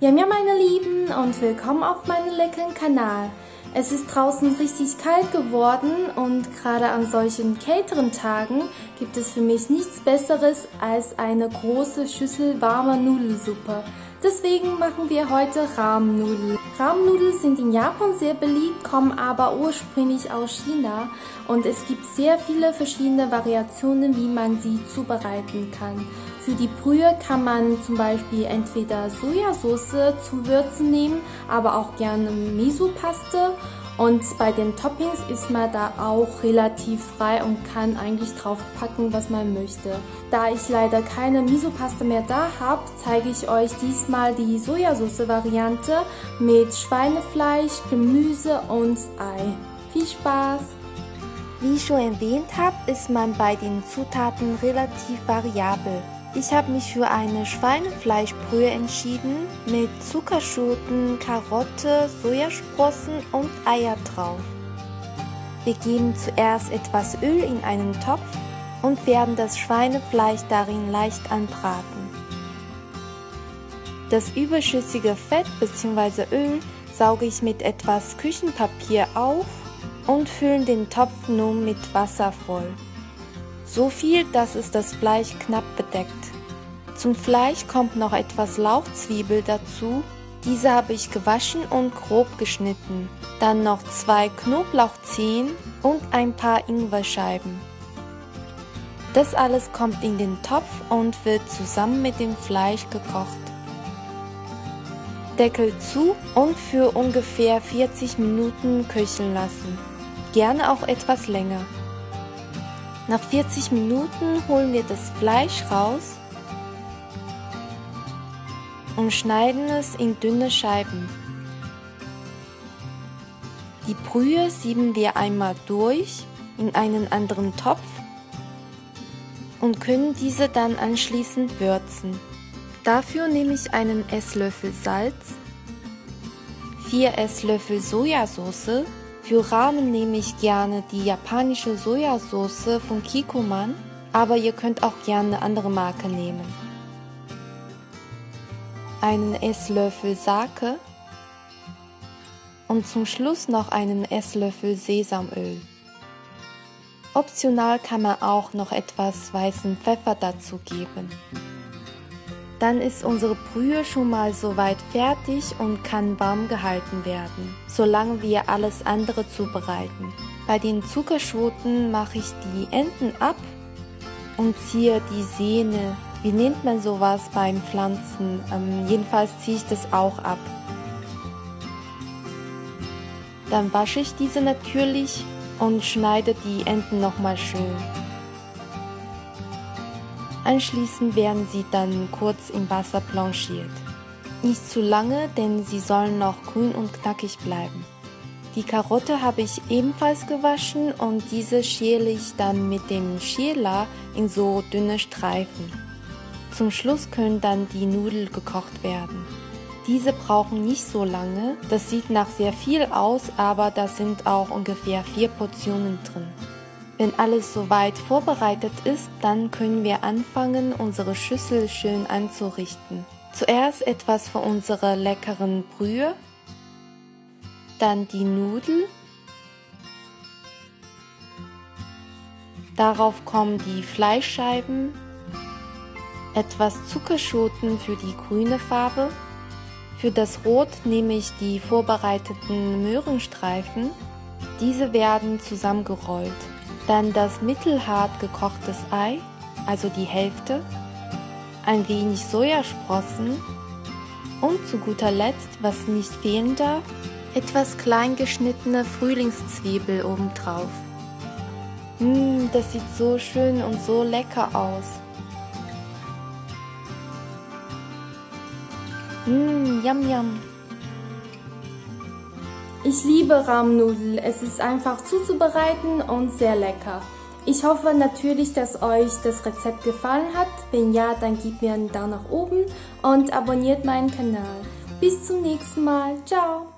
Ja, ja, meine Lieben und willkommen auf meinem leckeren Kanal. Es ist draußen richtig kalt geworden und gerade an solchen kälteren Tagen gibt es für mich nichts Besseres als eine große Schüssel warmer Nudelsuppe. Deswegen machen wir heute Rahmennudeln. Rahmennudeln sind in Japan sehr beliebt, kommen aber ursprünglich aus China und es gibt sehr viele verschiedene Variationen, wie man sie zubereiten kann. Für die Brühe kann man zum Beispiel entweder Sojasauce zu Würzen nehmen, aber auch gerne Miso-Paste. Und bei den Toppings ist man da auch relativ frei und kann eigentlich drauf packen, was man möchte. Da ich leider keine Miso-Paste mehr da habe, zeige ich euch diesmal die Sojasauce-Variante mit Schweinefleisch, Gemüse und Ei. Viel Spaß! Wie ich schon erwähnt habe, ist man bei den Zutaten relativ variabel. Ich habe mich für eine Schweinefleischbrühe entschieden mit Zuckerschoten, Karotte, Sojasprossen und Eier drauf. Wir geben zuerst etwas Öl in einen Topf und werden das Schweinefleisch darin leicht anbraten. Das überschüssige Fett bzw. Öl sauge ich mit etwas Küchenpapier auf und füllen den Topf nun mit Wasser voll. So viel, dass es das Fleisch knapp bedeckt. Zum Fleisch kommt noch etwas Lauchzwiebel dazu. Diese habe ich gewaschen und grob geschnitten. Dann noch zwei Knoblauchzehen und ein paar Ingwerscheiben. Das alles kommt in den Topf und wird zusammen mit dem Fleisch gekocht. Deckel zu und für ungefähr 40 Minuten köcheln lassen. Gerne auch etwas länger. Nach 40 Minuten holen wir das Fleisch raus und schneiden es in dünne Scheiben. Die Brühe sieben wir einmal durch in einen anderen Topf und können diese dann anschließend würzen. Dafür nehme ich einen Esslöffel Salz, 4 Esslöffel Sojasauce für Ramen nehme ich gerne die japanische Sojasauce von Kikoman, aber ihr könnt auch gerne eine andere Marke nehmen. Einen Esslöffel Sake und zum Schluss noch einen Esslöffel Sesamöl. Optional kann man auch noch etwas weißen Pfeffer dazu geben. Dann ist unsere Brühe schon mal soweit fertig und kann warm gehalten werden, solange wir alles andere zubereiten. Bei den Zuckerschoten mache ich die Enden ab und ziehe die Sehne. Wie nennt man sowas beim Pflanzen? Ähm, jedenfalls ziehe ich das auch ab. Dann wasche ich diese natürlich und schneide die Enden nochmal schön. Anschließend werden sie dann kurz im Wasser blanchiert. Nicht zu lange, denn sie sollen noch grün und knackig bleiben. Die Karotte habe ich ebenfalls gewaschen und diese schäle ich dann mit dem Schäler in so dünne Streifen. Zum Schluss können dann die Nudeln gekocht werden. Diese brauchen nicht so lange, das sieht nach sehr viel aus, aber da sind auch ungefähr vier Portionen drin. Wenn alles soweit vorbereitet ist, dann können wir anfangen, unsere Schüssel schön anzurichten. Zuerst etwas für unsere leckeren Brühe, dann die Nudel, darauf kommen die Fleischscheiben, etwas Zuckerschoten für die grüne Farbe, für das Rot nehme ich die vorbereiteten Möhrenstreifen, diese werden zusammengerollt. Dann das mittelhart gekochtes Ei, also die Hälfte, ein wenig Sojasprossen und zu guter Letzt, was nicht fehlen darf, etwas klein geschnittene Frühlingszwiebel obendrauf. Mmm, das sieht so schön und so lecker aus. Mmm, yum yum. Ich liebe Rahmnudeln. Es ist einfach zuzubereiten und sehr lecker. Ich hoffe natürlich, dass euch das Rezept gefallen hat. Wenn ja, dann gebt mir einen Daumen nach oben und abonniert meinen Kanal. Bis zum nächsten Mal. Ciao!